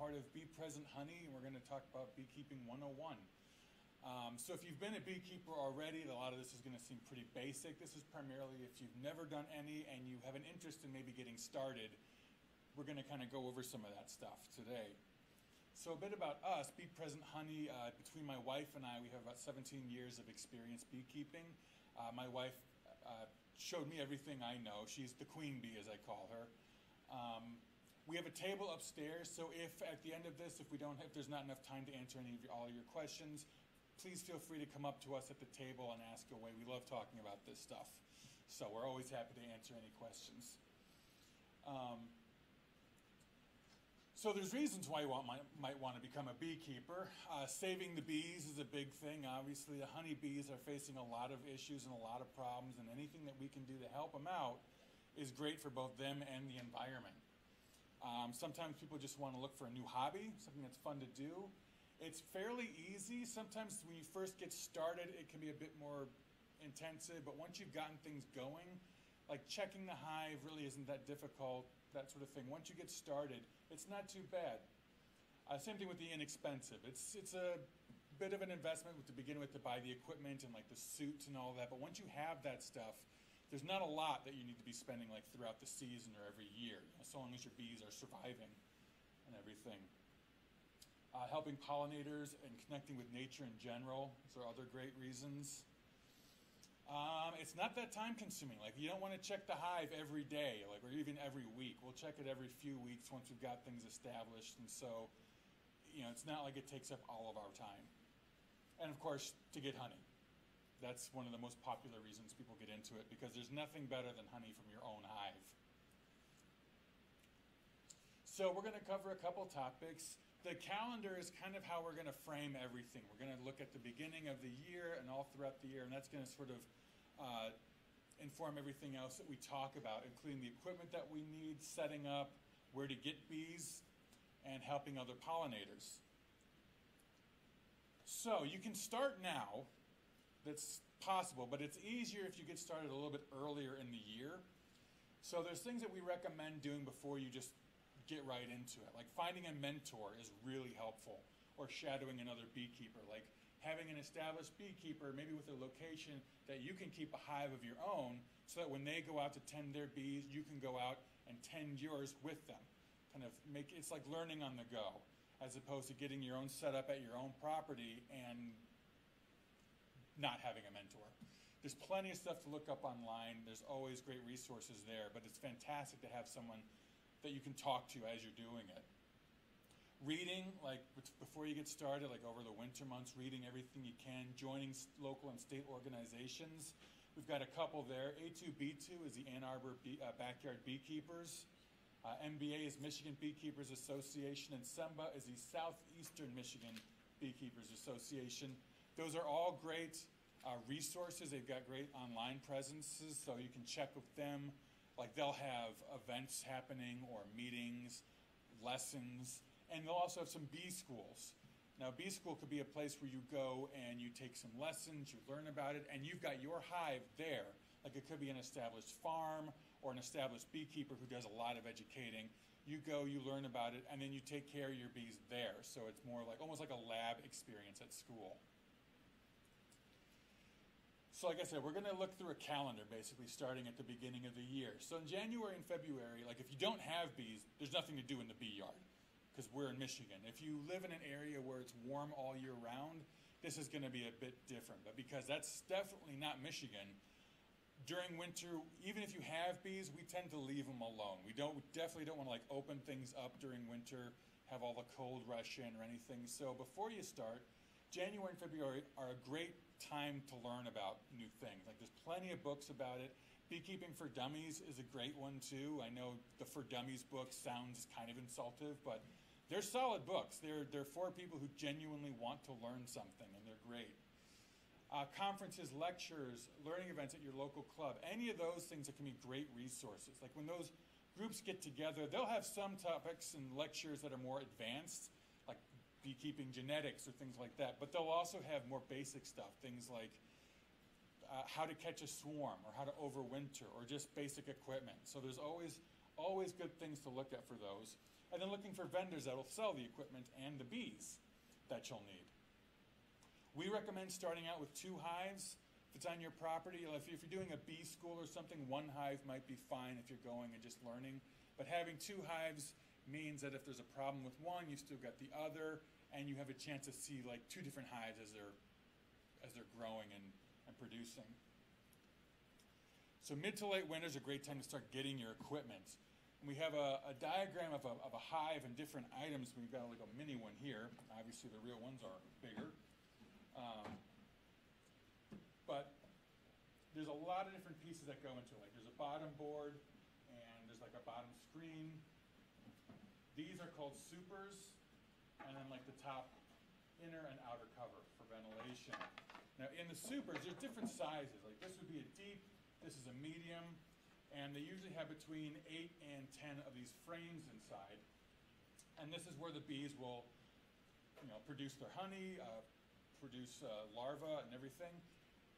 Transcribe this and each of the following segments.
Part of Bee Present Honey, and we're going to talk about Beekeeping 101. Um, so if you've been a beekeeper already, a lot of this is going to seem pretty basic. This is primarily if you've never done any and you have an interest in maybe getting started, we're going to kind of go over some of that stuff today. So a bit about us, Bee Present Honey, uh, between my wife and I, we have about 17 years of experience beekeeping. Uh, my wife uh, showed me everything I know. She's the queen bee, as I call her. Um, we have a table upstairs, so if at the end of this, if we don't, if there's not enough time to answer any of your, all your questions, please feel free to come up to us at the table and ask away. We love talking about this stuff, so we're always happy to answer any questions. Um, so there's reasons why you want, might, might want to become a beekeeper. Uh, saving the bees is a big thing. Obviously, the honeybees are facing a lot of issues and a lot of problems, and anything that we can do to help them out is great for both them and the environment. Um, sometimes people just want to look for a new hobby, something that's fun to do. It's fairly easy. Sometimes when you first get started, it can be a bit more intensive, but once you've gotten things going, like checking the hive really isn't that difficult, that sort of thing. Once you get started, it's not too bad. Uh, same thing with the inexpensive. It's it's a bit of an investment to begin with to buy the equipment and like the suits and all that. But once you have that stuff, there's not a lot that you need to be spending like throughout the season or every year, you know, so long as your bees are surviving and everything. Uh, helping pollinators and connecting with nature in general. Those are other great reasons. Um, it's not that time consuming. Like you don't want to check the hive every day, like or even every week. We'll check it every few weeks once we've got things established, and so you know it's not like it takes up all of our time. And of course, to get honey. That's one of the most popular reasons people get into it because there's nothing better than honey from your own hive. So we're going to cover a couple topics. The calendar is kind of how we're going to frame everything. We're going to look at the beginning of the year and all throughout the year, and that's going to sort of uh, inform everything else that we talk about, including the equipment that we need, setting up, where to get bees, and helping other pollinators. So you can start now that's possible, but it's easier if you get started a little bit earlier in the year. So there's things that we recommend doing before you just get right into it. Like finding a mentor is really helpful, or shadowing another beekeeper. Like having an established beekeeper, maybe with a location that you can keep a hive of your own, so that when they go out to tend their bees, you can go out and tend yours with them. Kind of make it's like learning on the go, as opposed to getting your own setup at your own property and not having a mentor. There's plenty of stuff to look up online. There's always great resources there, but it's fantastic to have someone that you can talk to as you're doing it. Reading, like before you get started, like over the winter months, reading everything you can, joining local and state organizations. We've got a couple there. A2B2 is the Ann Arbor uh, Backyard Beekeepers. Uh, MBA is Michigan Beekeepers Association, and SEMBA is the Southeastern Michigan Beekeepers Association. Those are all great uh, resources. They've got great online presences, so you can check with them. Like they'll have events happening or meetings, lessons, and they'll also have some bee schools. Now, bee school could be a place where you go and you take some lessons, you learn about it, and you've got your hive there. Like it could be an established farm or an established beekeeper who does a lot of educating. You go, you learn about it, and then you take care of your bees there. So it's more like almost like a lab experience at school. So, like I said, we're going to look through a calendar basically starting at the beginning of the year. So, in January and February, like if you don't have bees, there's nothing to do in the bee yard because we're in Michigan. If you live in an area where it's warm all year round, this is going to be a bit different. But because that's definitely not Michigan, during winter, even if you have bees, we tend to leave them alone. We don't we definitely don't want to like open things up during winter, have all the cold rush in or anything. So before you start, January and February are a great time to learn about new things. Like there's plenty of books about it. Beekeeping for Dummies is a great one too. I know the For Dummies book sounds kind of insultive, but they're solid books. They're they're for people who genuinely want to learn something, and they're great. Uh, conferences, lectures, learning events at your local club, any of those things that can be great resources. Like when those groups get together, they'll have some topics and lectures that are more advanced, like beekeeping genetics or things like that. But they'll also have more basic stuff, things like uh, how to catch a swarm or how to overwinter or just basic equipment. So there's always always good things to look at for those. and then looking for vendors that will sell the equipment and the bees that you'll need. We recommend starting out with two hives. If it's on your property, if you're doing a bee school or something, one hive might be fine if you're going and just learning. But having two hives means that if there's a problem with one, you still got the other, and you have a chance to see like two different hives as they're as they're growing and, and producing. So mid to late winter is a great time to start getting your equipment. And we have a, a diagram of a, of a hive and different items. We've got like a mini one here. Obviously, the real ones are bigger. Um, but there's a lot of different pieces that go into it. Like there's a bottom board, and there's like a bottom screen. These are called supers, and then like the top inner and outer cover for ventilation. Now in the supers, there's different sizes. Like this would be a deep, this is a medium, and they usually have between 8 and 10 of these frames inside. And this is where the bees will you know, produce their honey, uh, produce uh, larvae and everything.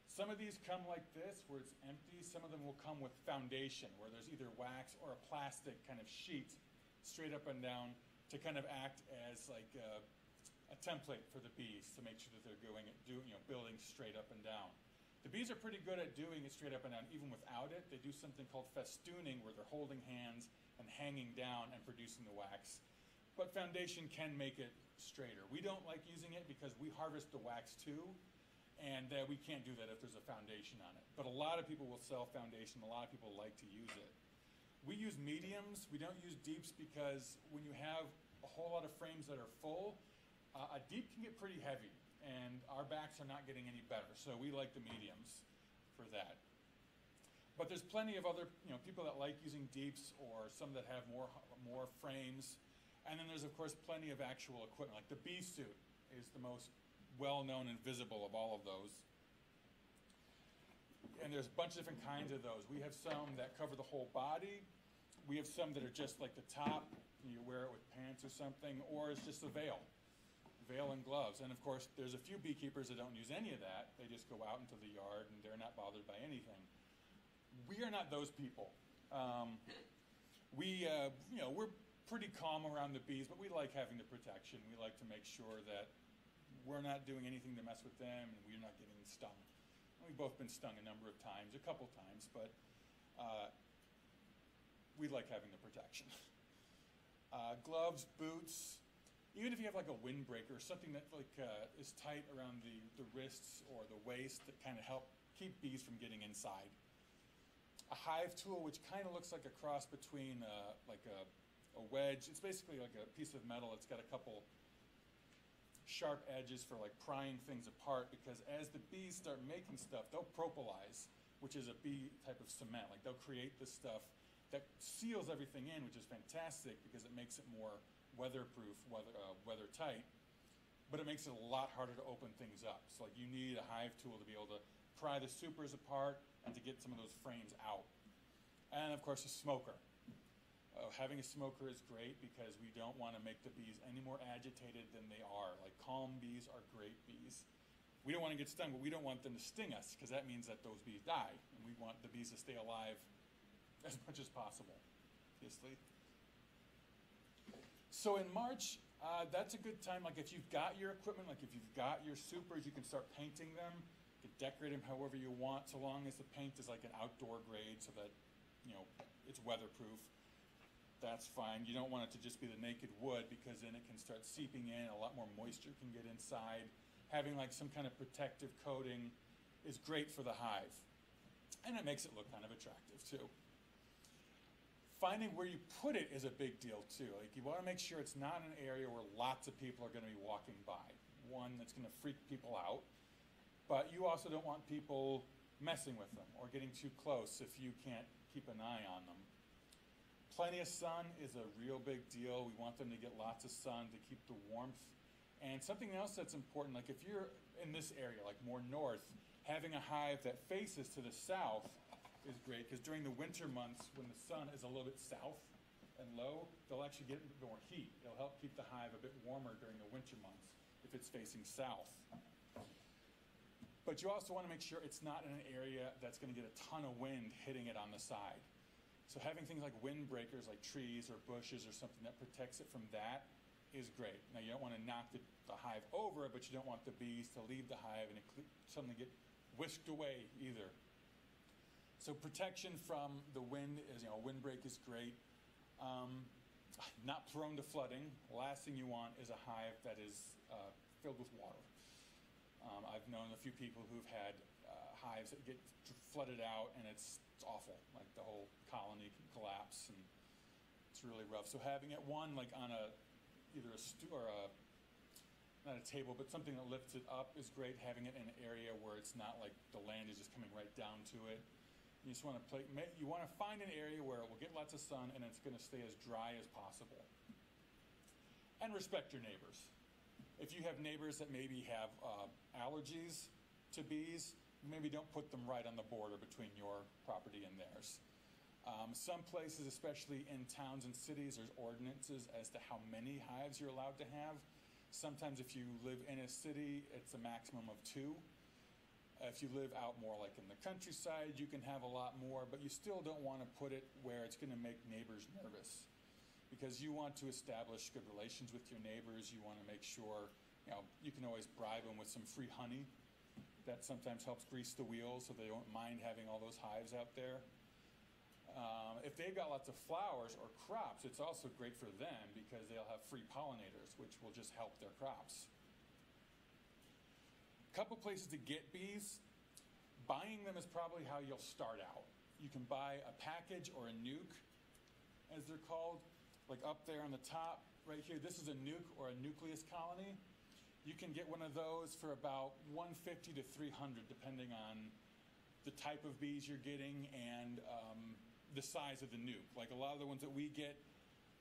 Some of these come like this, where it's empty. Some of them will come with foundation, where there's either wax or a plastic kind of sheet straight up and down to kind of act as like uh, a template for the bees to make sure that they're going you know, building straight up and down. The bees are pretty good at doing it straight up and down, even without it. They do something called festooning, where they're holding hands and hanging down and producing the wax. But foundation can make it straighter. We don't like using it because we harvest the wax too, and uh, we can't do that if there's a foundation on it. But a lot of people will sell foundation. A lot of people like to use it. We use mediums. We don't use deeps because when you have a whole lot of frames that are full, uh, a deep can get pretty heavy, and our backs are not getting any better, so we like the mediums for that. But there's plenty of other, you know, people that like using deeps or some that have more more frames, and then there's of course plenty of actual equipment. Like the bee suit is the most well-known and visible of all of those. And there's a bunch of different kinds of those. We have some that cover the whole body. We have some that are just like the top. You wear it with pants or something, or it's just a veil veil and gloves. And of course, there's a few beekeepers that don't use any of that. They just go out into the yard and they're not bothered by anything. We are not those people. Um, we, uh, you know, we're pretty calm around the bees, but we like having the protection. We like to make sure that we're not doing anything to mess with them and we're not getting stung. We've both been stung a number of times, a couple times, but uh, we like having the protection. Uh, gloves, boots, even if you have like a windbreaker, something that like uh, is tight around the, the wrists or the waist that kind of help keep bees from getting inside. A hive tool, which kind of looks like a cross between uh, like a, a wedge. It's basically like a piece of metal. It's got a couple sharp edges for like prying things apart because as the bees start making stuff, they'll propolize, which is a bee type of cement. Like they'll create this stuff that seals everything in, which is fantastic because it makes it more weatherproof, weather, uh, weather tight, but it makes it a lot harder to open things up. So like you need a hive tool to be able to pry the supers apart and to get some of those frames out. And of course, a smoker. Having a smoker is great because we don't want to make the bees any more agitated than they are. Like calm bees are great bees. We don't want to get stung, but we don't want them to sting us because that means that those bees die, and we want the bees to stay alive as much as possible, obviously. So in March, uh, that's a good time. Like if you've got your equipment, like if you've got your supers, you can start painting them. You can decorate them however you want, so long as the paint is like an outdoor grade, so that you know it's weatherproof. That's fine. You don't want it to just be the naked wood because then it can start seeping in. A lot more moisture can get inside. Having like some kind of protective coating is great for the hive, and it makes it look kind of attractive too finding where you put it is a big deal too. Like you want to make sure it's not an area where lots of people are going to be walking by. One that's going to freak people out, but you also don't want people messing with them or getting too close if you can't keep an eye on them. Plenty of sun is a real big deal. We want them to get lots of sun to keep the warmth. And something else that's important, like if you're in this area, like more north, having a hive that faces to the south is great because during the winter months, when the sun is a little bit south and low, they'll actually get more heat. It'll help keep the hive a bit warmer during the winter months if it's facing south. But you also want to make sure it's not in an area that's going to get a ton of wind hitting it on the side. So having things like windbreakers, like trees or bushes or something that protects it from that is great. Now you don't want to knock the, the hive over, but you don't want the bees to leave the hive and cl- suddenly get whisked away either. So protection from the wind is, you know, windbreak is great. Um, not prone to flooding. Last thing you want is a hive that is uh, filled with water. Um, I've known a few people who've had uh, hives that get flooded out, and it's, it's awful. Like the whole colony can collapse, and it's really rough. So having it one like on a either a stool or a not a table, but something that lifts it up is great. Having it in an area where it's not like the land is just coming right down to it. You just want to play. You want to find an area where it will get lots of sun and it's going to stay as dry as possible. And respect your neighbors. If you have neighbors that maybe have uh, allergies to bees, maybe don't put them right on the border between your property and theirs. Um, some places, especially in towns and cities, there's ordinances as to how many hives you're allowed to have. Sometimes, if you live in a city, it's a maximum of two. If you live out more like in the countryside, you can have a lot more, but you still don't want to put it where it's going to make neighbors nervous. Because you want to establish good relations with your neighbors. You want to make sure, you know, you can always bribe them with some free honey. That sometimes helps grease the wheels so they don't mind having all those hives out there. Um, if they've got lots of flowers or crops, it's also great for them because they'll have free pollinators, which will just help their crops. A couple places to get bees. Buying them is probably how you'll start out. You can buy a package or a nuc, as they're called, like up there on the top, right here. This is a nuc or a nucleus colony. You can get one of those for about 150 to 300, depending on the type of bees you're getting and um, the size of the nuc. Like a lot of the ones that we get,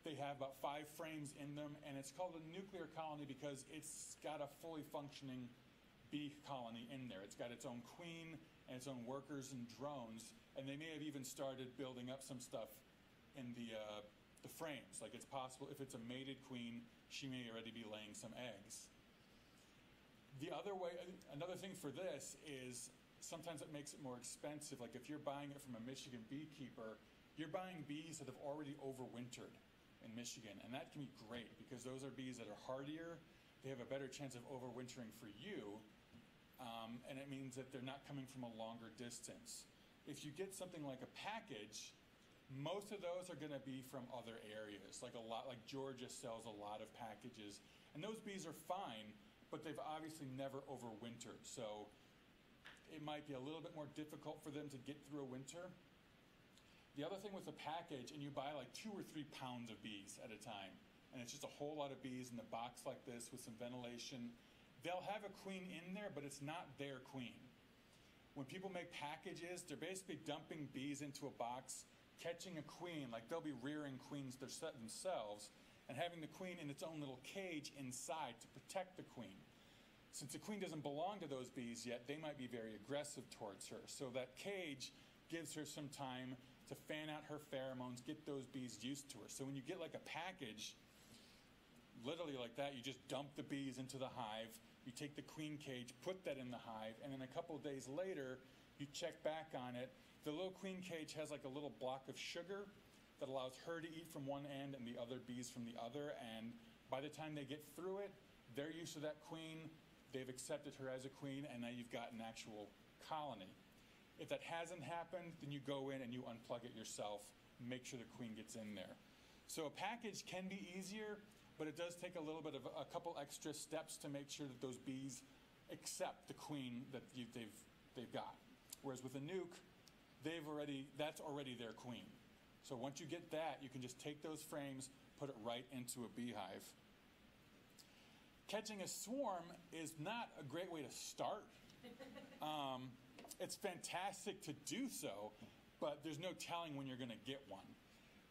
they have about five frames in them, and it's called a nuclear colony because it's got a fully functioning bee colony in there. It's got its own queen and its own workers and drones, and they may have even started building up some stuff in the uh, the frames. Like it's possible if it's a mated queen, she may already be laying some eggs. The other way, another thing for this is sometimes it makes it more expensive. Like if you're buying it from a Michigan beekeeper, you're buying bees that have already overwintered in Michigan, and that can be great because those are bees that are hardier. They have a better chance of overwintering for you, um, and it means that they're not coming from a longer distance. If you get something like a package, most of those are going to be from other areas. Like a lot, like Georgia sells a lot of packages, and those bees are fine, but they've obviously never overwintered. So it might be a little bit more difficult for them to get through a winter. The other thing with the package, and you buy like two or three pounds of bees at a time, and it's just a whole lot of bees in a box like this with some ventilation. They'll have a queen in there, but it's not their queen. When people make packages, they're basically dumping bees into a box, catching a queen, like they'll be rearing queens themselves, and having the queen in its own little cage inside to protect the queen since the queen doesn't belong to those bees yet, they might be very aggressive towards her. So that cage gives her some time to fan out her pheromones, get those bees used to her. So when you get like a package, literally like that, you just dump the bees into the hive, you take the queen cage, put that in the hive, and then a couple days later, you check back on it. The little queen cage has like a little block of sugar that allows her to eat from one end and the other bees from the other. And by the time they get through it, they're used to that queen they've accepted her as a queen, and now you've got an actual colony. If that hasn't happened, then you go in and you unplug it yourself, make sure the queen gets in there. So a package can be easier, but it does take a little bit of a couple extra steps to make sure that those bees accept the queen that you, they've they've got. Whereas with a nuc, they've already that's already their queen. So once you get that, you can just take those frames, put it right into a beehive catching a swarm is not a great way to start. Um, it's fantastic to do so, but there's no telling when you're going to get one.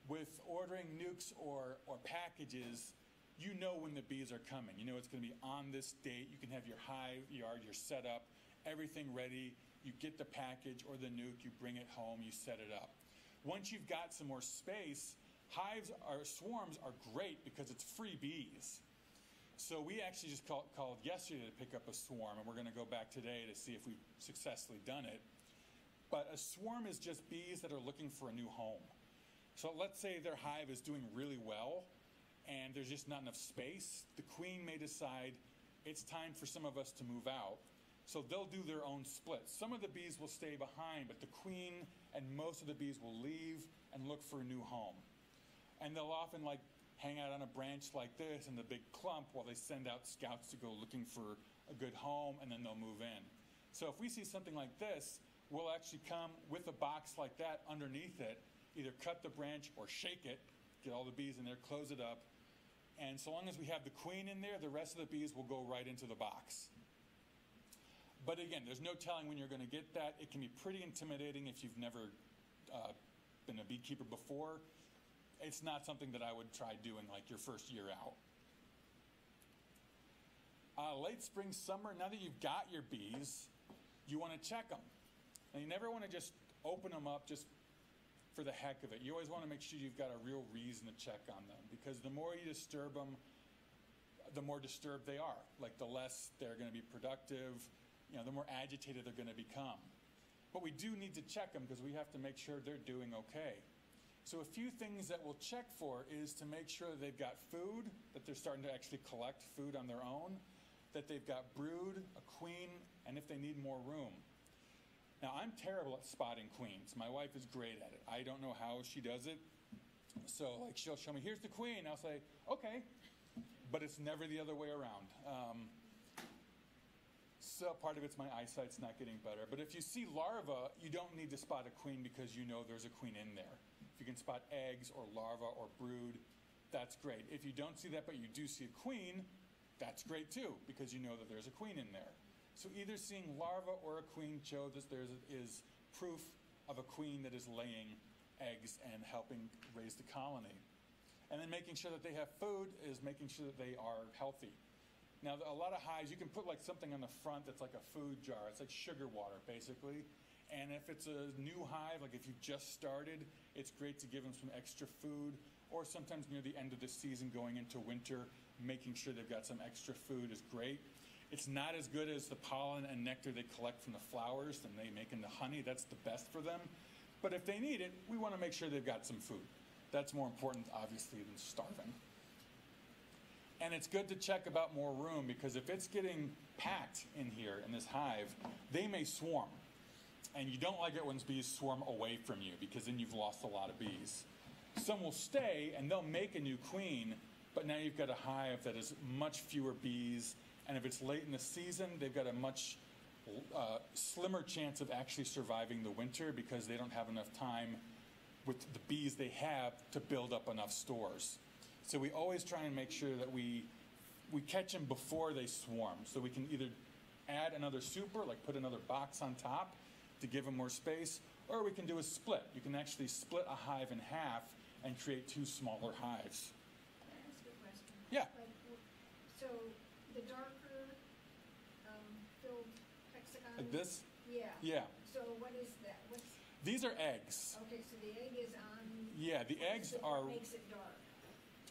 With ordering nucs or, or packages, you know when the bees are coming. You know it's going to be on this date. You can have your hive yard, your setup, everything ready. You get the package or the nuc, you bring it home, you set it up. Once you've got some more space, hives or swarms are great because it's free bees. So we actually just call, called yesterday to pick up a swarm, and we're going to go back today to see if we've successfully done it. But a swarm is just bees that are looking for a new home. So let's say their hive is doing really well and there's just not enough space. The queen may decide it's time for some of us to move out. So they'll do their own splits. Some of the bees will stay behind, but the queen and most of the bees will leave and look for a new home. And they'll often like hang out on a branch like this in the big clump while they send out scouts to go looking for a good home and then they'll move in. So if we see something like this, we'll actually come with a box like that underneath it, either cut the branch or shake it, get all the bees in there, close it up. And so long as we have the queen in there, the rest of the bees will go right into the box. But again, there's no telling when you're going to get that. It can be pretty intimidating if you've never uh, been a beekeeper before. It's not something that I would try doing like your first year out. Uh, late spring, summer, now that you've got your bees, you want to check them. And you never want to just open them up just for the heck of it. You always want to make sure you've got a real reason to check on them because the more you disturb them, the more disturbed they are. Like the less they're going to be productive, you know, the more agitated they're going to become. But we do need to check them because we have to make sure they're doing okay. So a few things that we'll check for is to make sure they've got food, that they're starting to actually collect food on their own, that they've got brood, a queen, and if they need more room. Now, I'm terrible at spotting queens. My wife is great at it. I don't know how she does it. So, like, she'll show me, here's the queen. I'll say, okay. But it's never the other way around. Um, so, part of it's my eyesight's not getting better. But if you see larvae, you don't need to spot a queen because you know there's a queen in there. If you can spot eggs or larvae or brood, that's great. If you don't see that, but you do see a queen, that's great too, because you know that there's a queen in there. So either seeing larva or a queen show that there is proof of a queen that is laying eggs and helping raise the colony. And then making sure that they have food is making sure that they are healthy. Now, a lot of hives, you can put like something on the front that's like a food jar. It's like sugar water, basically. And if it's a new hive, like if you've just started, it's great to give them some extra food. Or sometimes near the end of the season, going into winter, making sure they've got some extra food is great. It's not as good as the pollen and nectar they collect from the flowers and they make into honey. That's the best for them. But if they need it, we want to make sure they've got some food. That's more important, obviously, than starving. And it's good to check about more room because if it's getting packed in here in this hive, they may swarm. And you don't like it when bees swarm away from you because then you've lost a lot of bees. Some will stay and they'll make a new queen, but now you've got a hive that has much fewer bees and if it's late in the season, they've got a much uh, slimmer chance of actually surviving the winter because they don't have enough time with the bees they have to build up enough stores. So we always try and make sure that we we catch them before they swarm. So we can either add another super, like put another box on top to give them more space, or we can do a split. You can actually split a hive in half and create two smaller hives. Can I ask a question? Yeah. Like, so the darker, um, filled hexagon? Like this? Yeah. Yeah. So what is that? What's, These are eggs. okay, so the egg is on. Yeah, the eggs are. Makes it dark?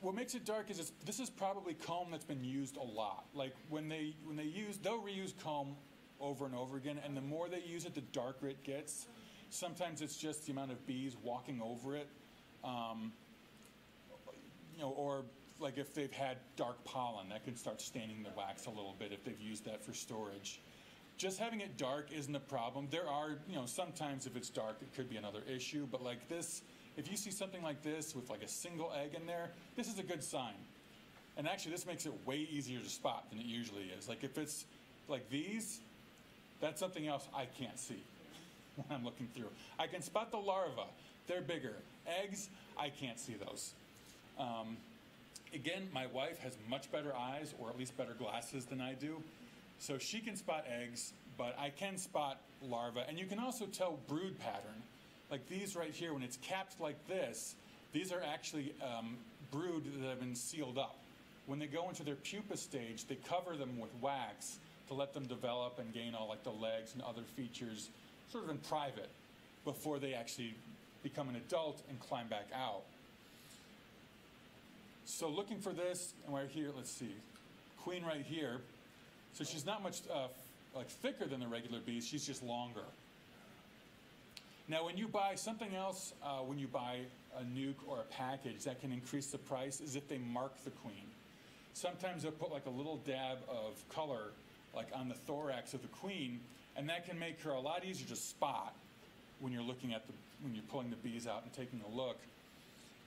What makes it dark is this is probably comb that's been used a lot. Like when they when they use they'll reuse comb over and over again, and the more they use it, the darker it gets. Sometimes it's just the amount of bees walking over it, um, you know, or like if they've had dark pollen, that can start staining the wax a little bit if they've used that for storage. Just having it dark isn't a problem. There are, you know, sometimes if it's dark, it could be another issue. But like this, if you see something like this with like a single egg in there, this is a good sign. And actually, this makes it way easier to spot than it usually is. Like if it's like these, that's something else I can't see when I'm looking through. I can spot the larvae, they're bigger. Eggs, I can't see those. Um, again, my wife has much better eyes, or at least better glasses than I do. So she can spot eggs, but I can spot larvae. And you can also tell brood pattern. Like these right here, when it's capped like this, these are actually um, brood that have been sealed up. When they go into their pupa stage, they cover them with wax to let them develop and gain all like the legs and other features sort of in private before they actually become an adult and climb back out. So looking for this, and right here, let's see, queen right here. So she's not much uh, like thicker than the regular bees. She's just longer. Now, when you buy something else, uh, when you buy a nuc or a package that can increase the price, is if they mark the queen. Sometimes they'll put like a little dab of color, like on the thorax of the queen, and that can make her a lot easier to spot when you're looking at the when you're pulling the bees out and taking a look.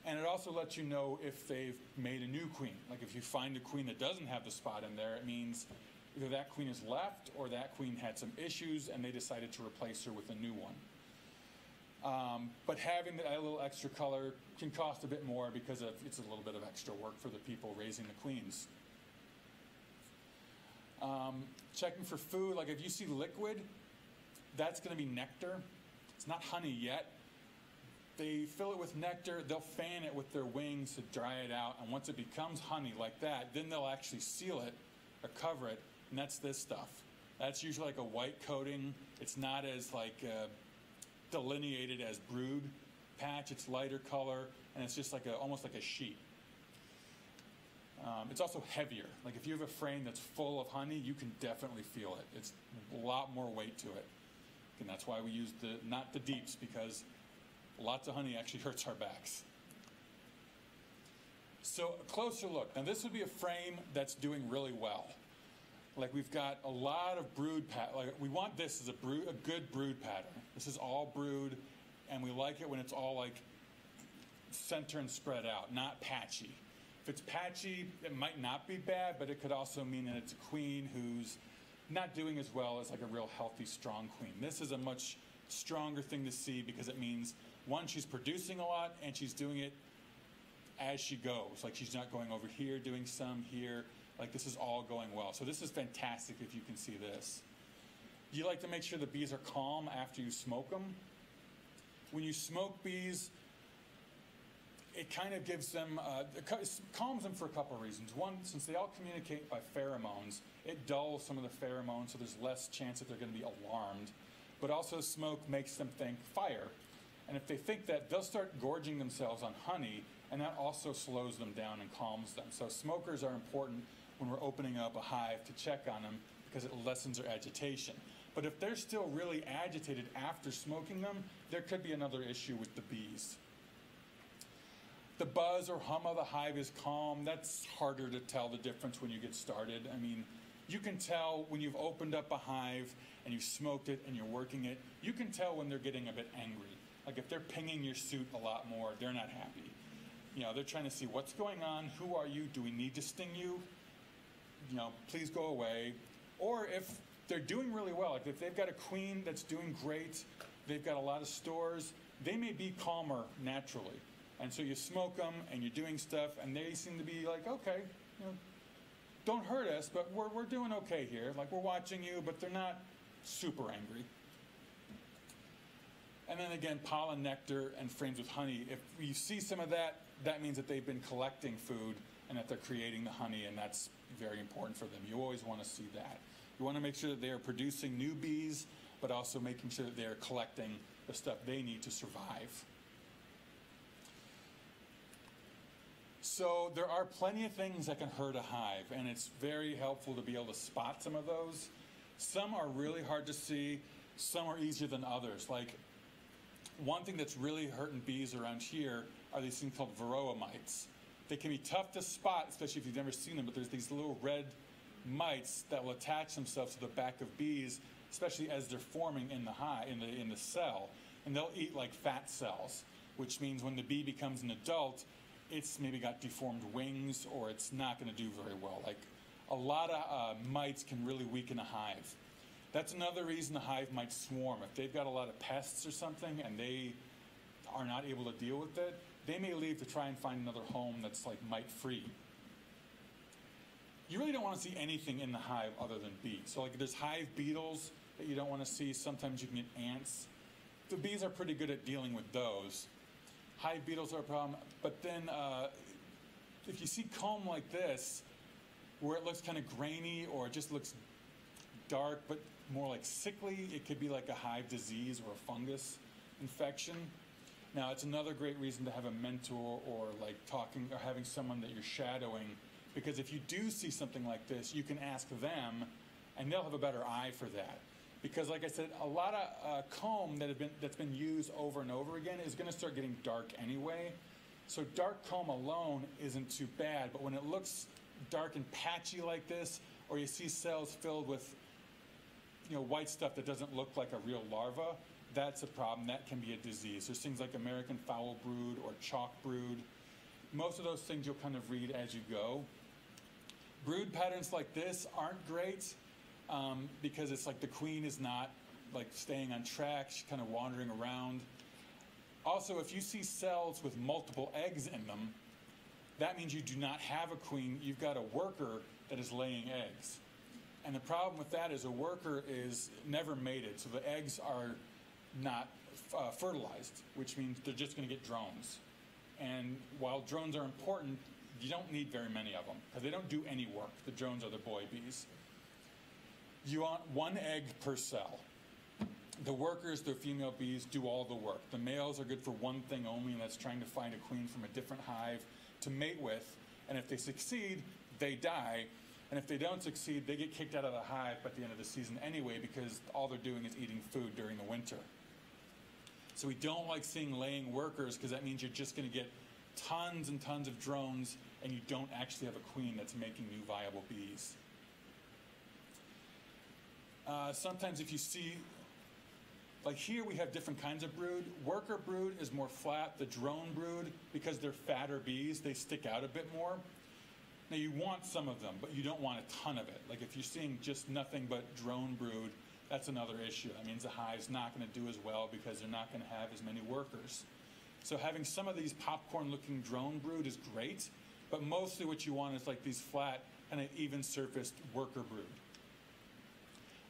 And it also lets you know if they've made a new queen. Like if you find a queen that doesn't have the spot in there, it means either that queen is left or that queen had some issues and they decided to replace her with a new one. Um, but having that little extra color can cost a bit more because of, it's a little bit of extra work for the people raising the queens. Um, checking for food, like if you see liquid, that's going to be nectar. It's not honey yet. They fill it with nectar, they'll fan it with their wings to dry it out, and once it becomes honey like that, then they'll actually seal it or cover it, and that's this stuff. That's usually like a white coating. It's not as like uh, delineated as brood patch. It's lighter color, and it's just like a almost like a sheet. Um, it's also heavier. Like if you have a frame that's full of honey, you can definitely feel it. It's a lot more weight to it, and that's why we use the not the deeps because lots of honey actually hurts our backs. So a closer look. Now this would be a frame that's doing really well. Like we've got a lot of brood pat. Like we want this as a brood, a good brood pattern. This is all brood, and we like it when it's all like center and spread out, not patchy. If it's patchy, it might not be bad, but it could also mean that it's a queen who's not doing as well as like a real healthy, strong queen. This is a much stronger thing to see because it means one, she's producing a lot and she's doing it as she goes. Like she's not going over here, doing some here. Like this is all going well. So this is fantastic if you can see this. You like to make sure the bees are calm after you smoke them. When you smoke bees, it kind of gives them, uh, calms them for a couple of reasons. One, since they all communicate by pheromones, it dulls some of the pheromones, so there's less chance that they're going to be alarmed. But also, smoke makes them think fire. And if they think that, they'll start gorging themselves on honey, and that also slows them down and calms them. So, smokers are important when we're opening up a hive to check on them because it lessens their agitation. But if they're still really agitated after smoking them, there could be another issue with the bees the buzz or hum of the hive is calm. That's harder to tell the difference when you get started. I mean, you can tell when you've opened up a hive and you've smoked it and you're working it, you can tell when they're getting a bit angry. Like if they're pinging your suit a lot more, they're not happy. You know, they're trying to see what's going on, who are you, do we need to sting you? You know, please go away. Or if they're doing really well, like if they've got a queen that's doing great, they've got a lot of stores, they may be calmer naturally. And so you smoke them and you're doing stuff, and they seem to be like, okay, you know, don't hurt us, but we're, we're doing okay here. Like we're watching you, but they're not super angry. And then again, pollen, nectar, and frames with honey. If you see some of that, that means that they've been collecting food and that they're creating the honey, and that's very important for them. You always want to see that. You want to make sure that they are producing new bees, but also making sure that they are collecting the stuff they need to survive. So there are plenty of things that can hurt a hive, and it's very helpful to be able to spot some of those. Some are really hard to see, some are easier than others. Like one thing that's really hurting bees around here are these things called varroa mites. They can be tough to spot, especially if you've never seen them, but there's these little red mites that will attach themselves to the back of bees, especially as they're forming in the hive, in the in the cell, and they'll eat like fat cells, which means when the bee becomes an adult, it's maybe got deformed wings or it's not going to do very well. Like a lot of uh, mites can really weaken a hive. That's another reason the hive might swarm. If they've got a lot of pests or something and they are not able to deal with it, they may leave to try and find another home that's like mite free. You really don't want to see anything in the hive other than bees. So like there's hive beetles that you don't want to see. Sometimes you can get ants. The bees are pretty good at dealing with those hive beetles are a problem. But then uh, if you see comb like this, where it looks kind of grainy or it just looks dark but more like sickly, it could be like a hive disease or a fungus infection. Now, it's another great reason to have a mentor or like talking or having someone that you're shadowing because if you do see something like this, you can ask them and they'll have a better eye for that. Because, like I said, a lot of uh, comb that have been that's been used over and over again is going to start getting dark anyway. So dark comb alone isn't too bad, but when it looks dark and patchy like this, or you see cells filled with you know white stuff that doesn't look like a real larva, that's a problem. That can be a disease. There's things like American foul brood or chalk brood. Most of those things you'll kind of read as you go. Brood patterns like this aren't great um, because it's like the queen is not like staying on track, she's kind of wandering around. Also, if you see cells with multiple eggs in them, that means you do not have a queen, you've got a worker that is laying eggs. And the problem with that is a worker is never mated, so the eggs are not uh, fertilized, which means they're just going to get drones. And while drones are important, you don't need very many of them because they don't do any work. The drones are the boy bees. You want one egg per cell. The workers, the female bees, do all the work. The males are good for one thing only, and that's trying to find a queen from a different hive to mate with. And if they succeed, they die. And if they don't succeed, they get kicked out of the hive at the end of the season anyway because all they're doing is eating food during the winter. So we don't like seeing laying workers because that means you're just going to get tons and tons of drones and you don't actually have a queen that's making new viable bees. Uh, sometimes if you see, like here we have different kinds of brood. Worker brood is more flat. The drone brood, because they're fatter bees, they stick out a bit more. Now you want some of them, but you don't want a ton of it. Like if you're seeing just nothing but drone brood, that's another issue. That means the hive's not going to do as well because they're not going to have as many workers. So having some of these popcorn-looking drone brood is great, but mostly what you want is like these flat, kind of even-surfaced worker brood.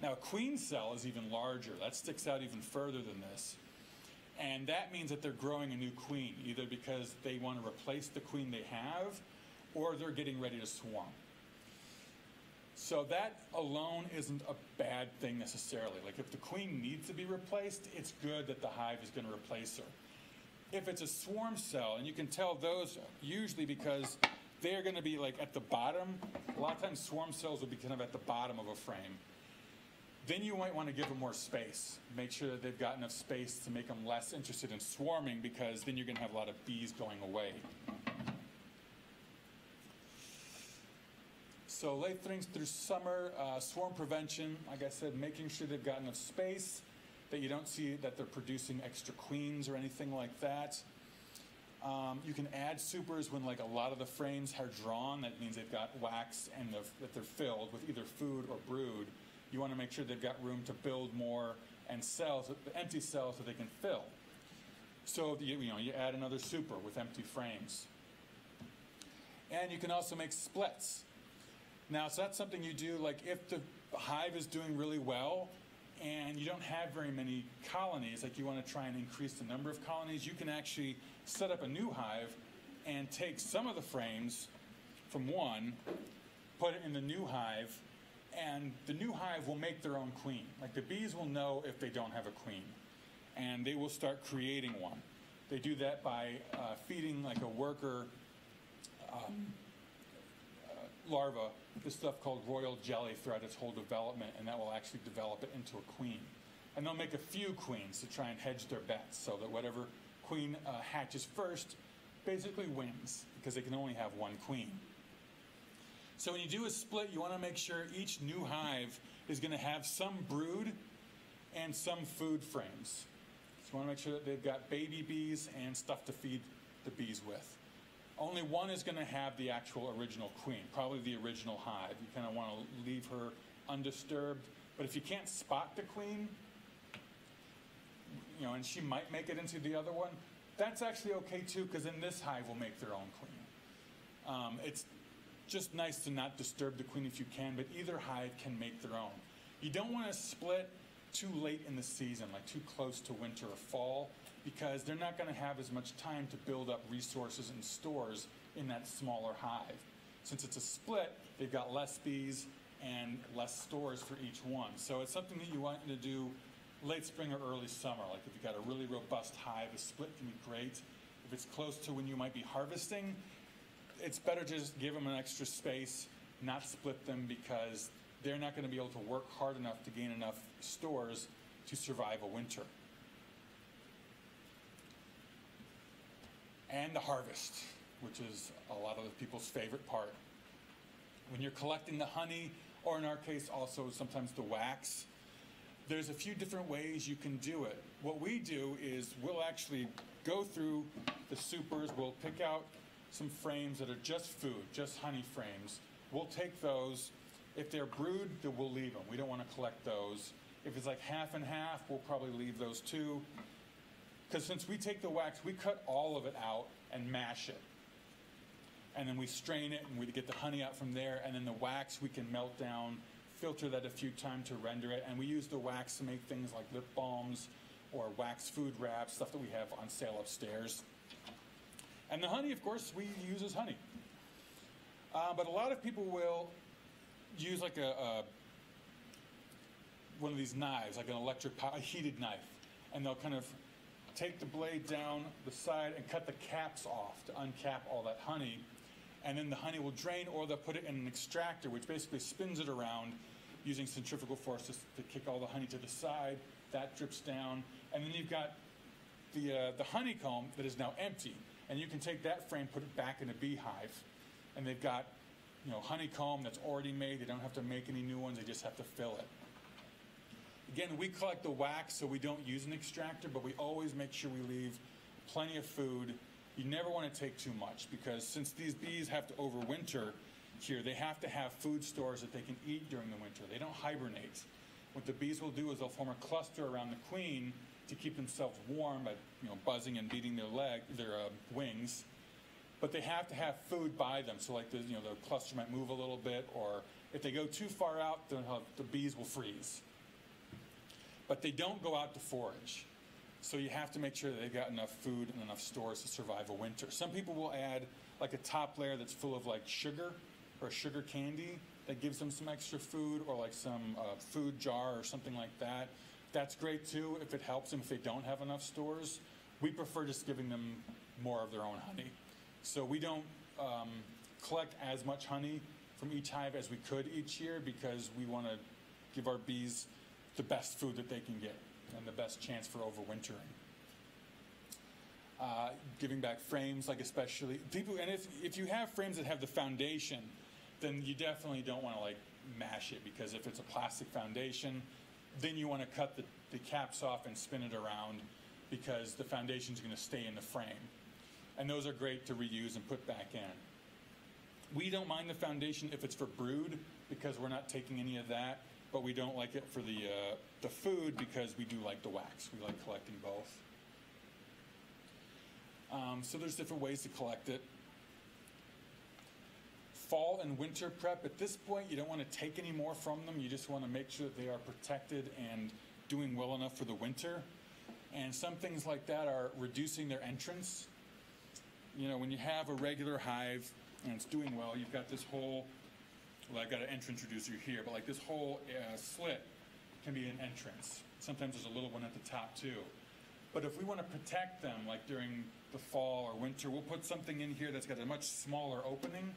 Now a queen cell is even larger. That sticks out even further than this. And that means that they're growing a new queen, either because they want to replace the queen they have, or they're getting ready to swarm. So that alone isn't a bad thing necessarily. Like if the queen needs to be replaced, it's good that the hive is going to replace her. If it's a swarm cell, and you can tell those usually because they're going to be like at the bottom. A lot of times swarm cells will be kind of at the bottom of a frame. Then you might want to give them more space. Make sure that they've got enough space to make them less interested in swarming because then you're going to have a lot of bees going away. So late things through summer, uh, swarm prevention, like I said, making sure they've got enough space, that you don't see that they're producing extra queens or anything like that. Um, you can add supers when like a lot of the frames are drawn. That means they've got wax and that they're filled with either food or brood. You want to make sure they've got room to build more and cells, empty cells that they can fill. So you, you know you add another super with empty frames. And you can also make splits. Now, so that's something you do, like if the hive is doing really well and you don't have very many colonies, like you want to try and increase the number of colonies, you can actually set up a new hive and take some of the frames from one, put it in the new hive, and the new hive will make their own queen. Like the bees will know if they don't have a queen, and they will start creating one. They do that by uh, feeding like a worker um, larva this stuff called royal jelly throughout its whole development, and that will actually develop it into a queen. And they'll make a few queens to try and hedge their bets so that whatever queen uh, hatches first basically wins because they can only have one queen. So when you do a split, you want to make sure each new hive is going to have some brood and some food frames. So you want to make sure that they've got baby bees and stuff to feed the bees with. Only one is going to have the actual original queen, probably the original hive. You kind of want to leave her undisturbed. But if you can't spot the queen, you know, and she might make it into the other one, that's actually okay too, because then this hive will make their own queen. Um, it's just nice to not disturb the queen if you can, but either hive can make their own. You don't want to split too late in the season, like too close to winter or fall, because they're not going to have as much time to build up resources and stores in that smaller hive. Since it's a split, they've got less bees and less stores for each one. So it's something that you want to do late spring or early summer. Like if you've got a really robust hive, a split can be great. If it's close to when you might be harvesting, it's better to just give them an extra space, not split them because they're not going to be able to work hard enough to gain enough stores to survive a winter. And the harvest, which is a lot of the people's favorite part. When you're collecting the honey, or in our case, also sometimes the wax, there's a few different ways you can do it. What we do is we'll actually go through the supers, we'll pick out some frames that are just food, just honey frames. We'll take those. If they're brood, then we'll leave them. We don't want to collect those. If it's like half and half, we'll probably leave those too. Because since we take the wax, we cut all of it out and mash it. And then we strain it and we get the honey out from there. And then the wax we can melt down, filter that a few times to render it. And we use the wax to make things like lip balms or wax food wraps, stuff that we have on sale upstairs. And the honey, of course, we use as honey. Uh, but a lot of people will use like a, a one of these knives, like an electric a heated knife, and they'll kind of take the blade down the side and cut the caps off to uncap all that honey. And then the honey will drain, or they'll put it in an extractor, which basically spins it around using centrifugal forces to kick all the honey to the side. That drips down, and then you've got the uh, the honeycomb that is now empty, and you can take that frame, put it back in a beehive, and they've got you know honeycomb that's already made. They don't have to make any new ones; they just have to fill it. Again, we collect the wax, so we don't use an extractor, but we always make sure we leave plenty of food. You never want to take too much because since these bees have to overwinter here, they have to have food stores that they can eat during the winter. They don't hibernate. What the bees will do is they'll form a cluster around the queen to keep themselves warm by you know buzzing and beating their leg, their uh, wings. But they have to have food by them. So like the you know the cluster might move a little bit, or if they go too far out, the bees will freeze but they don't go out to forage. So you have to make sure that they've got enough food and enough stores to survive a winter. Some people will add like a top layer that's full of like sugar or sugar candy that gives them some extra food or like some uh, food jar or something like that. That's great too if it helps them if they don't have enough stores. We prefer just giving them more of their own honey. So we don't um, collect as much honey from each hive as we could each year because we want to give our bees the best food that they can get and the best chance for overwintering. Uh, giving back frames, like especially people, and if if you have frames that have the foundation, then you definitely don't want to like mash it because if it's a plastic foundation, then you want to cut the, the caps off and spin it around because the foundation is going to stay in the frame. And those are great to reuse and put back in. We don't mind the foundation if it's for brood because we're not taking any of that but we don't like it for the, uh, the food because we do like the wax. We like collecting both. Um, so there's different ways to collect it. Fall and winter prep, at this point, you don't want to take any more from them. You just want to make sure that they are protected and doing well enough for the winter. And some things like that are reducing their entrance. You know, when you have a regular hive and it's doing well, you've got this whole well, I've got an entrance reducer here, but like this whole uh, slit can be an entrance. Sometimes there's a little one at the top too. But if we want to protect them, like during the fall or winter, we'll put something in here that's got a much smaller opening,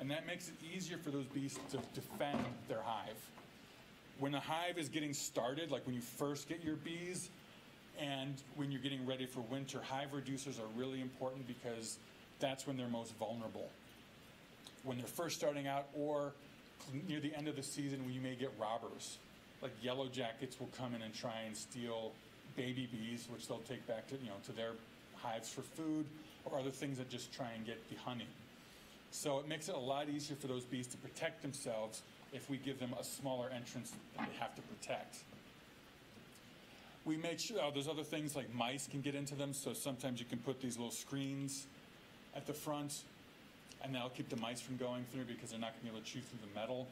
and that makes it easier for those bees to defend their hive. When a hive is getting started, like when you first get your bees, and when you're getting ready for winter, hive reducers are really important because that's when they're most vulnerable when they're first starting out or near the end of the season when you may get robbers. Like yellow jackets will come in and try and steal baby bees, which they'll take back to, you know, to their hives for food, or other things that just try and get the honey. So it makes it a lot easier for those bees to protect themselves if we give them a smaller entrance that they have to protect. We make sure, oh, there's other things like mice can get into them, so sometimes you can put these little screens at the front and that'll keep the mice from going through because they're not going to be able to chew through the metal.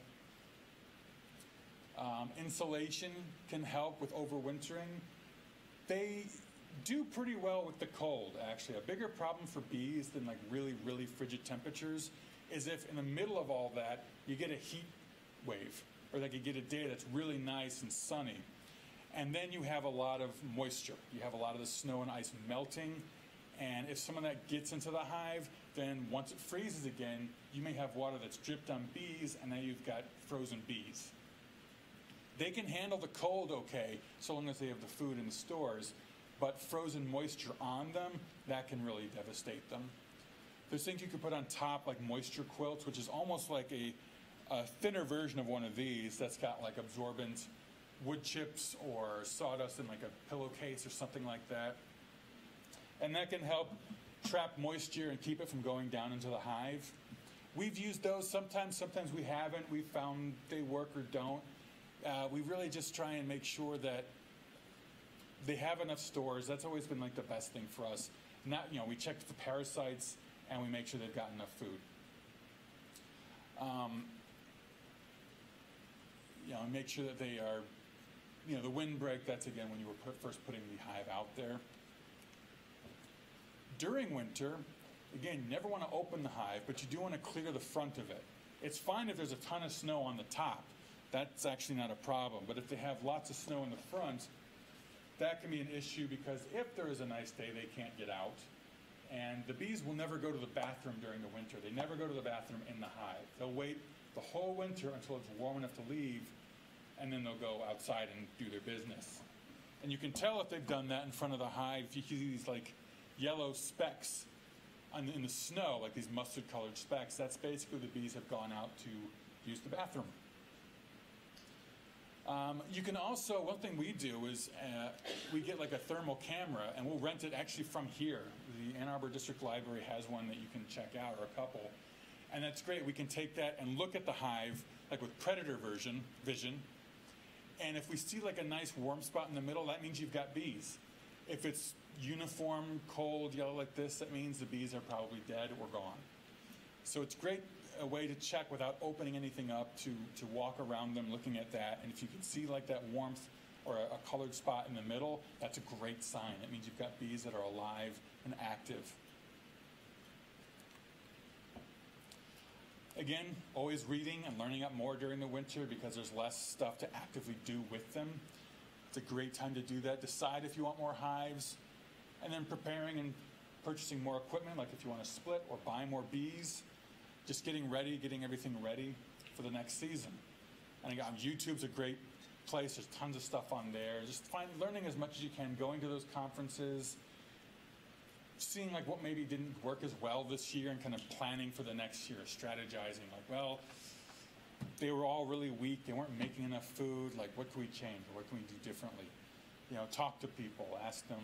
Um, insulation can help with overwintering. They do pretty well with the cold, actually. A bigger problem for bees than like really, really frigid temperatures is if in the middle of all that you get a heat wave, or like you get a day that's really nice and sunny, and then you have a lot of moisture. You have a lot of the snow and ice melting, and if some of that gets into the hive, then once it freezes again, you may have water that's dripped on bees, and now you've got frozen bees. They can handle the cold okay, so long as they have the food in the stores, but frozen moisture on them, that can really devastate them. There's things you can put on top, like moisture quilts, which is almost like a, a thinner version of one of these that's got like absorbent wood chips or sawdust in like a pillowcase or something like that. And that can help trap moisture and keep it from going down into the hive. We've used those sometimes, sometimes we haven't. We've found they work or don't. Uh, we really just try and make sure that they have enough stores. That's always been like the best thing for us. Not, you know, we check the parasites and we make sure they've got enough food. Um, you know, make sure that they are, you know, the windbreak, that's again when you were put, first putting the hive out there. During winter, again, you never want to open the hive, but you do want to clear the front of it. It's fine if there's a ton of snow on the top. That's actually not a problem. But if they have lots of snow in the front, that can be an issue because if there is a nice day, they can't get out. And the bees will never go to the bathroom during the winter. They never go to the bathroom in the hive. They'll wait the whole winter until it's warm enough to leave, and then they'll go outside and do their business. And you can tell if they've done that in front of the hive you see these like yellow specks on, in the snow, like these mustard colored specks. That's basically the bees have gone out to use the bathroom. Um, you can also, one thing we do is uh, we get like a thermal camera and we'll rent it actually from here. The Ann Arbor District Library has one that you can check out, or a couple. And that's great. We can take that and look at the hive, like with predator version, vision. And if we see like a nice warm spot in the middle, that means you've got bees. If it's uniform, cold, yellow like this, that means the bees are probably dead or gone. So it's great a way to check without opening anything up to, to walk around them looking at that. And if you can see like that warmth or a, a colored spot in the middle, that's a great sign. It means you've got bees that are alive and active. Again, always reading and learning up more during the winter because there's less stuff to actively do with them. It's a great time to do that. Decide if you want more hives, and then preparing and purchasing more equipment, like if you want to split or buy more bees just getting ready, getting everything ready for the next season. And again, YouTube's a great place. There's tons of stuff on there. Just find learning as much as you can, going to those conferences, seeing like what maybe didn't work as well this year, and kind of planning for the next year, strategizing. Like, well, they were all really weak. They weren't making enough food. Like, what can we change? What can we do differently? You know, talk to people, ask them,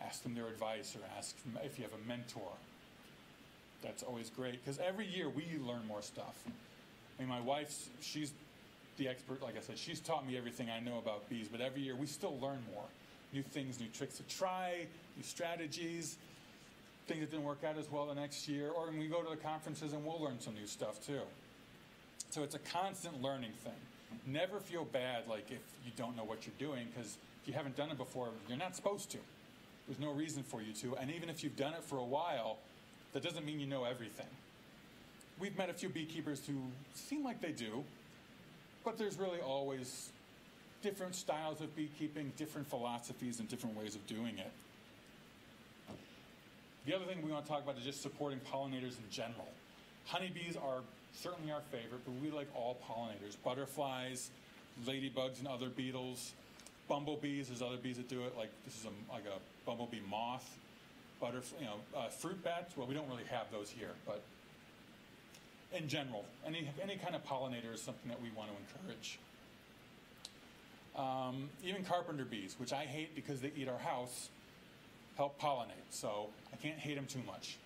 ask them their advice, or ask if you have a mentor that's always great because every year we learn more stuff. I mean, my wife's she's the expert. Like I said, she's taught me everything I know about bees. But every year we still learn more, new things, new tricks to try, new strategies, things that didn't work out as well the next year. Or we go to the conferences and we'll learn some new stuff too. So it's a constant learning thing. Never feel bad like if you don't know what you're doing because if you haven't done it before, you're not supposed to. There's no reason for you to. And even if you've done it for a while, that doesn't mean you know everything. We've met a few beekeepers who seem like they do, but there's really always different styles of beekeeping, different philosophies, and different ways of doing it. The other thing we want to talk about is just supporting pollinators in general. Honeybees are certainly our favorite, but we like all pollinators butterflies, ladybugs, and other beetles. Bumblebees, there's other bees that do it, like this is a, like a bumblebee moth butterfly, you know, uh, fruit bats. Well, we don't really have those here, but in general, any any kind of pollinator is something that we want to encourage. Um, even carpenter bees, which I hate because they eat our house, help pollinate. So I can't hate them too much.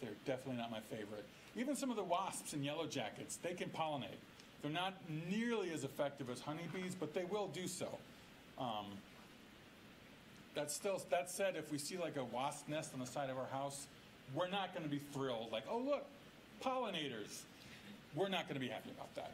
They're definitely not my favorite. Even some of the wasps and yellow jackets, they can pollinate. They're not nearly as effective as honeybees, but they will do so. Um, that's still that said, if we see like a wasp nest on the side of our house, we're not going to be thrilled. Like, oh look, pollinators. We're not going to be happy about that.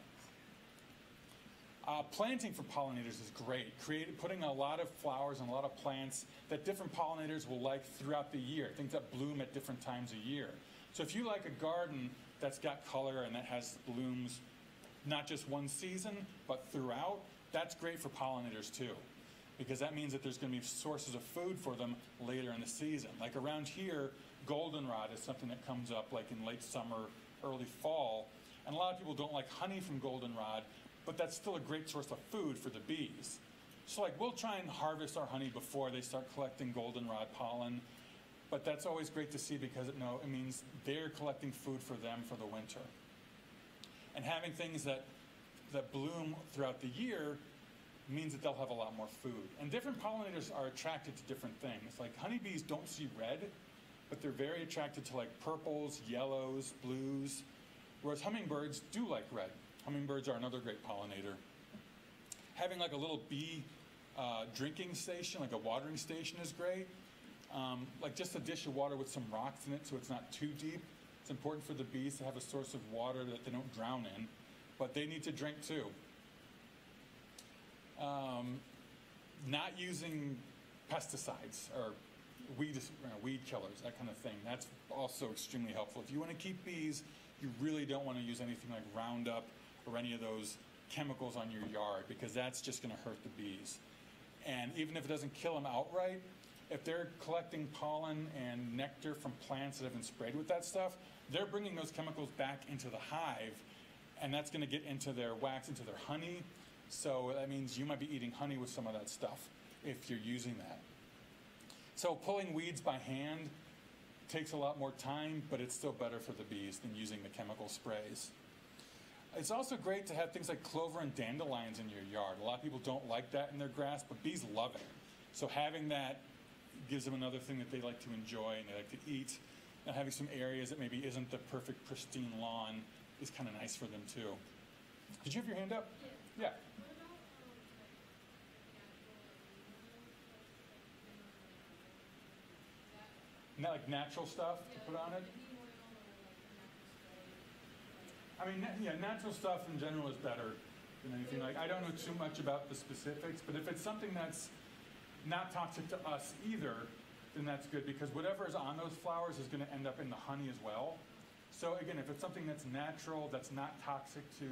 Uh, planting for pollinators is great. Creating, putting a lot of flowers and a lot of plants that different pollinators will like throughout the year, things that bloom at different times a year. So if you like a garden that's got color and that has blooms not just one season, but throughout, that's great for pollinators too because that means that there's going to be sources of food for them later in the season. Like around here, goldenrod is something that comes up like in late summer, early fall. And a lot of people don't like honey from goldenrod, but that's still a great source of food for the bees. So like we'll try and harvest our honey before they start collecting goldenrod pollen, but that's always great to see because it no it means they're collecting food for them for the winter. And having things that that bloom throughout the year means that they'll have a lot more food. And different pollinators are attracted to different things. Like honeybees don't see red, but they're very attracted to like purples, yellows, blues, whereas hummingbirds do like red. Hummingbirds are another great pollinator. Having like a little bee uh, drinking station, like a watering station, is great. Um, like just a dish of water with some rocks in it so it's not too deep. Important for the bees to have a source of water that they don't drown in, but they need to drink too. Um, not using pesticides or weed, weed killers, that kind of thing. That's also extremely helpful. If you want to keep bees, you really don't want to use anything like Roundup or any of those chemicals on your yard because that's just going to hurt the bees. And even if it doesn't kill them outright, if they're collecting pollen and nectar from plants that have been sprayed with that stuff, they're bringing those chemicals back into the hive, and that's going to get into their wax, into their honey. So that means you might be eating honey with some of that stuff if you're using that. So pulling weeds by hand takes a lot more time, but it's still better for the bees than using the chemical sprays. It's also great to have things like clover and dandelions in your yard. A lot of people don't like that in their grass, but bees love it. So having that gives them another thing that they like to enjoy and they like to eat. And having some areas that maybe isn't the perfect pristine lawn is kind of nice for them too. Did you have your hand up? Yeah. Not like natural stuff to put on it? I mean, yeah, natural stuff in general is better than anything. Like, I don't know too much about the specifics, but if it's something that's not toxic to us either, then that's good because whatever is on those flowers is going to end up in the honey as well. So again, if it's something that's natural, that's not toxic to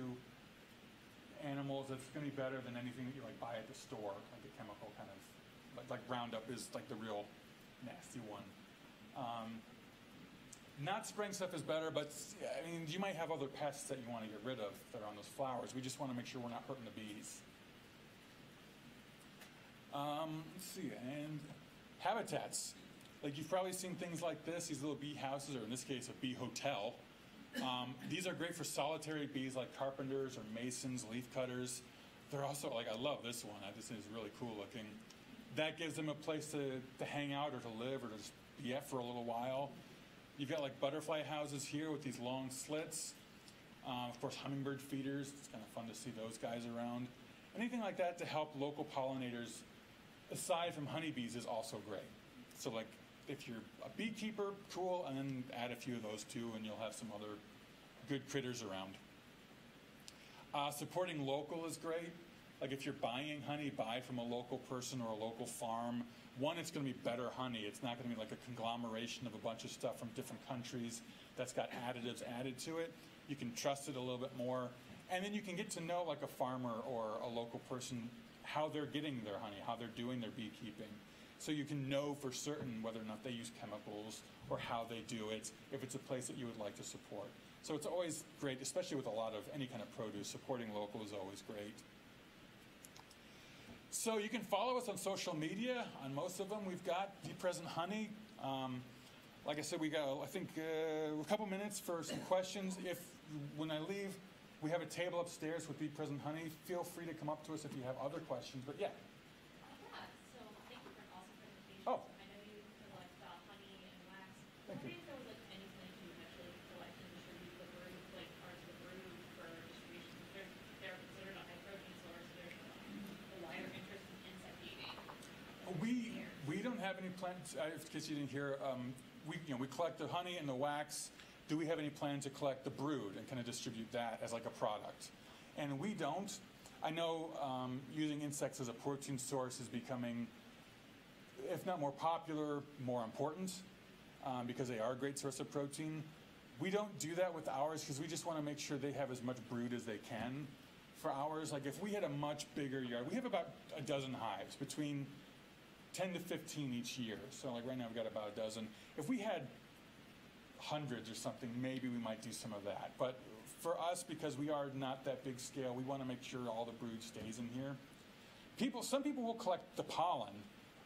animals, it's going to be better than anything that you like buy at the store, like a chemical kind of, like, like Roundup is like the real nasty one. Um, not spraying stuff is better, but I mean, you might have other pests that you want to get rid of that are on those flowers. We just want to make sure we're not hurting the bees. Um, let's see, and habitats. Like you've probably seen things like this, these little bee houses, or in this case, a bee hotel. Um, these are great for solitary bees like carpenters or masons, leaf cutters. They're also like I love this one. I just think it's really cool looking. That gives them a place to, to hang out or to live or to just be at for a little while. You've got like butterfly houses here with these long slits. Uh, of course, hummingbird feeders. It's kind of fun to see those guys around. Anything like that to help local pollinators, aside from honeybees, is also great. So, like, if you're a beekeeper, cool, and then add a few of those too, and you'll have some other good critters around. Uh, supporting local is great. Like if you're buying honey, buy from a local person or a local farm. One, it's going to be better honey. It's not going to be like a conglomeration of a bunch of stuff from different countries that's got additives added to it. You can trust it a little bit more. And then you can get to know like a farmer or a local person how they're getting their honey, how they're doing their beekeeping. So you can know for certain whether or not they use chemicals or how they do it, if it's a place that you would like to support. So it's always great, especially with a lot of any kind of produce, supporting local is always great. So you can follow us on social media. On most of them, we've got Bee Present Honey. Um, like I said, we got I think uh, a couple minutes for some questions. If when I leave, we have a table upstairs with Bee Present Honey. Feel free to come up to us if you have other questions. But yeah, Yeah, so thank you for awesome presentation. Oh. I know you collect uh, honey and wax. Thank you. There was like any place you actually collect and distribute the brood, like parts of the brood for distribution? They're, they're considered a high protein source, there's a wider interest in insect eating. we we don't have any plants, Uh, in case you didn't hear, um, we you know we collect the honey and the wax. Do we have any plan to collect the brood and kind of distribute that as like a product? And we don't. I know um, using insects as a protein source is becoming, if not more popular, more important um, because they are a great source of protein. We don't do that with ours because we just want to make sure they have as much brood as they can for ours. Like if we had a much bigger yard, we have about a dozen hives between 10 to 15 each year. So like right now we've got about a dozen. If we had hundreds or something, maybe we might do some of that. But for us, because we are not that big scale, we want to make sure all the brood stays in here. People, some people will collect the pollen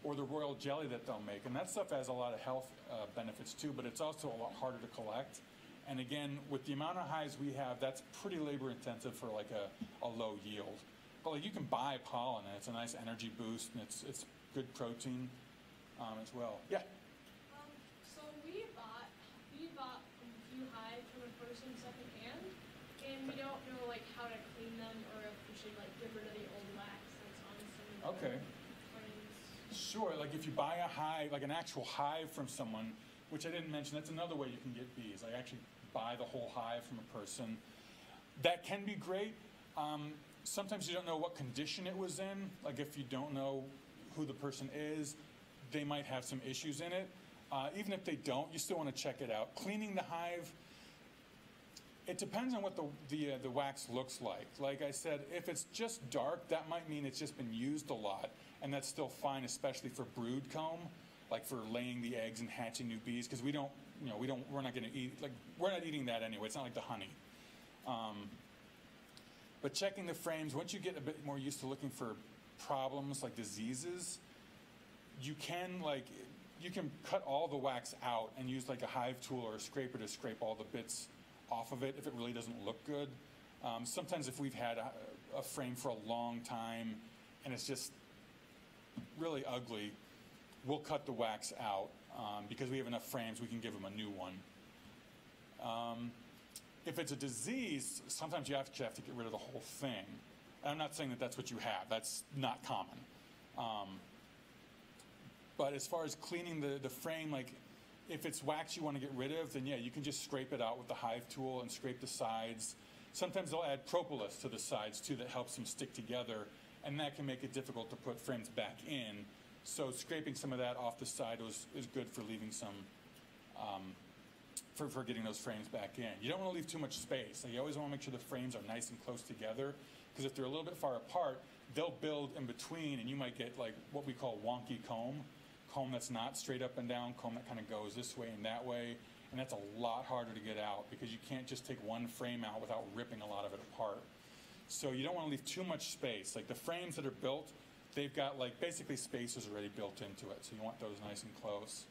or the royal jelly that they'll make, and that stuff has a lot of health uh, benefits too, but it's also a lot harder to collect. And again, with the amount of hives we have, that's pretty labor intensive for like a, a low yield. But like you can buy pollen, and it's a nice energy boost, and it's it's good protein um, as well. Yeah. Um, so we bought we bought a few hives from a person secondhand, and we don't know like how to clean them or if we should like get rid of the old wax that's on some of the Okay. frames. Sure, like if you buy a hive, like an actual hive from someone, which I didn't mention, that's another way you can get bees. Like actually buy the whole hive from a person. That can be great. Um, sometimes you don't know what condition it was in. Like if you don't know who the person is, they might have some issues in it. Uh, even if they don't, you still want to check it out. Cleaning the hive, it depends on what the the, uh, the wax looks like. Like I said, if it's just dark, that might mean it's just been used a lot, and that's still fine, especially for brood comb, like for laying the eggs and hatching new bees. Because we don't, you know, we don't, we're not going to eat like we're not eating that anyway. It's not like the honey. Um, but checking the frames, once you get a bit more used to looking for problems like diseases, you can like you can cut all the wax out and use like a hive tool or a scraper to scrape all the bits off of it if it really doesn't look good. Um, sometimes if we've had a, a frame for a long time and it's just really ugly, we'll cut the wax out um, because we have enough frames. We can give them a new one. Um, if it's a disease, sometimes you actually have to get rid of the whole thing. And I'm not saying that that's what you have. That's not common. Um, but as far as cleaning the, the frame, like if it's wax you want to get rid of, then yeah, you can just scrape it out with the hive tool and scrape the sides. Sometimes they'll add propolis to the sides too that helps them stick together, and that can make it difficult to put frames back in. So scraping some of that off the side was, is good for leaving some, um, for, for getting those frames back in. You don't want to leave too much space. Like, you always want to make sure the frames are nice and close together, because if they're a little bit far apart, they'll build in between, and you might get like what we call wonky comb comb that's not straight up and down, comb that kind of goes this way and that way, and that's a lot harder to get out because you can't just take one frame out without ripping a lot of it apart. So you don't want to leave too much space. Like the frames that are built, they've got like basically spaces already built into it, so you want those nice and close.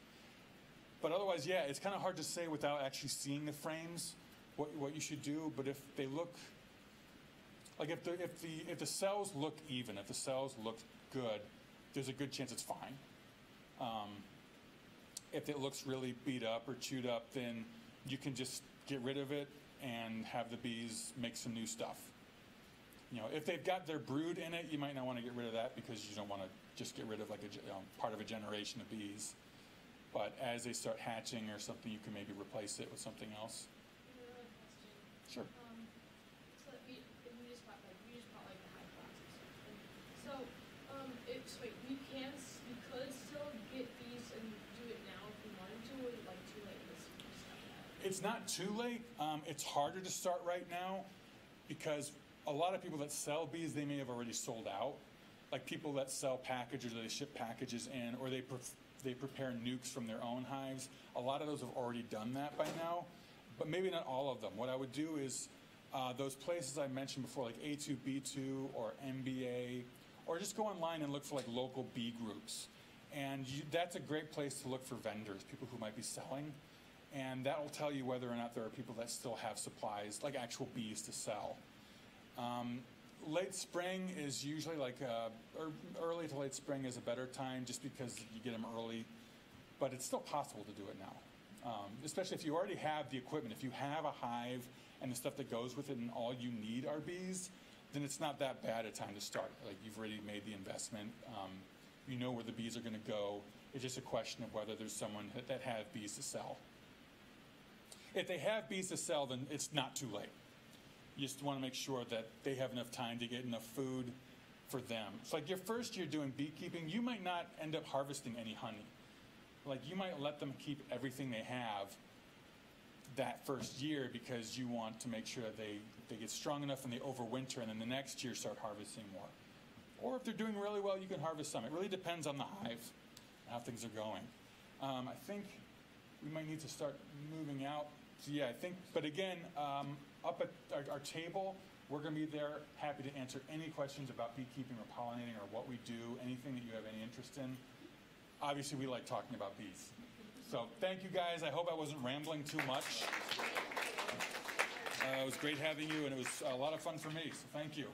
But otherwise, yeah, it's kind of hard to say without actually seeing the frames what, what you should do. But if they look like if the if the if the cells look even, if the cells look good, there's a good chance it's fine. Um, if it looks really beat up or chewed up, then you can just get rid of it and have the bees make some new stuff. You know, if they've got their brood in it, you might not want to get rid of that because you don't want to just get rid of like a you know, part of a generation of bees. But as they start hatching or something, you can maybe replace it with something else. Sure. Um, so we, we just bought like we just bought like the hive boxes. So um, it's wait we can we could still get these and do it now if we wanted to, or like too late this? It's not too late. Um, it's harder to start right now because a lot of people that sell bees, they may have already sold out. Like people that sell packages or they ship packages in or they, they prepare nucs from their own hives. A lot of those have already done that by now, but maybe not all of them. What I would do is uh, those places I mentioned before, like A2B2 or MBA, or just go online and look for like local bee groups. And you, that's a great place to look for vendors, people who might be selling and that will tell you whether or not there are people that still have supplies, like actual bees to sell. Um, late spring is usually like, uh, or early to late spring is a better time just because you get them early, but it's still possible to do it now. Um, especially if you already have the equipment. If you have a hive and the stuff that goes with it and all you need are bees, then it's not that bad a time to start. Like you've already made the investment. Um, you know where the bees are going to go. It's just a question of whether there's someone that, that have bees to sell. If they have bees to sell, then it's not too late. You just want to make sure that they have enough time to get enough food for them. It's like your first year doing beekeeping, you might not end up harvesting any honey. Like you might let them keep everything they have that first year because you want to make sure they, they get strong enough and they overwinter and then the next year start harvesting more. Or if they're doing really well, you can harvest some. It really depends on the hive, how things are going. Um, I think we might need to start moving out So yeah, I think, but again, um, up at our, our table, we're gonna be there, happy to answer any questions about beekeeping or pollinating or what we do, anything that you have any interest in. Obviously, we like talking about bees. So thank you guys. I hope I wasn't rambling too much. Uh, it was great having you, and it was a lot of fun for me. So thank you.